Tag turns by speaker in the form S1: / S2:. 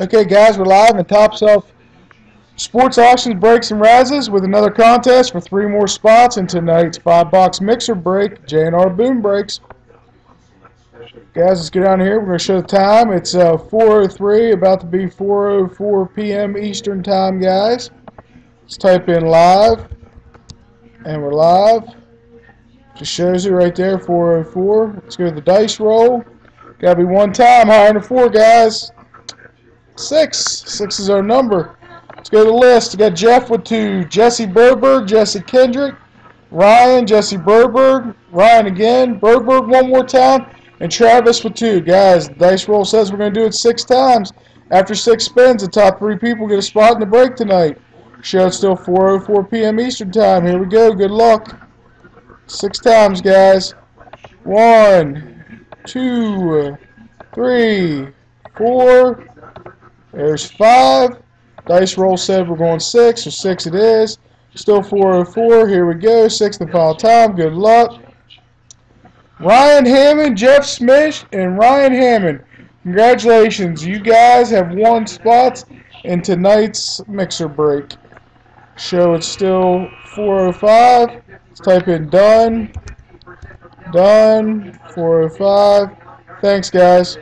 S1: Okay, guys, we're live in Top Shelf Sports Auctions, Breaks, and Razzes with another contest for three more spots in tonight's five-box mixer break, J&R Boom Breaks. Guys, let's get down here. We're going to show the time. It's uh, 4.03, about to be 4.04 p.m. Eastern Time, guys. Let's type in live, and we're live. Just shows you right there, 4.04. Let's go to the dice roll. Got to be one time higher than four, guys. Six. Six is our number. Let's go to the list. We got Jeff with two. Jesse Berberg, Jesse Kendrick, Ryan, Jesse Berberg, Ryan again, Berberg one more time, and Travis with two. Guys, dice roll says we're going to do it six times. After six spins, the top three people get a spot in the break tonight. Show still 4.04 p.m. Eastern Time. Here we go. Good luck. Six times, guys. One, two, three, four, there's five. Dice roll said we're going six, or six it is. Still 404. Here we go. Sixth and final time. Good luck. Ryan Hammond, Jeff Smith, and Ryan Hammond. Congratulations. You guys have won spots in tonight's mixer break. Show it's still 405. Let's type in done. Done. 405. Thanks, guys.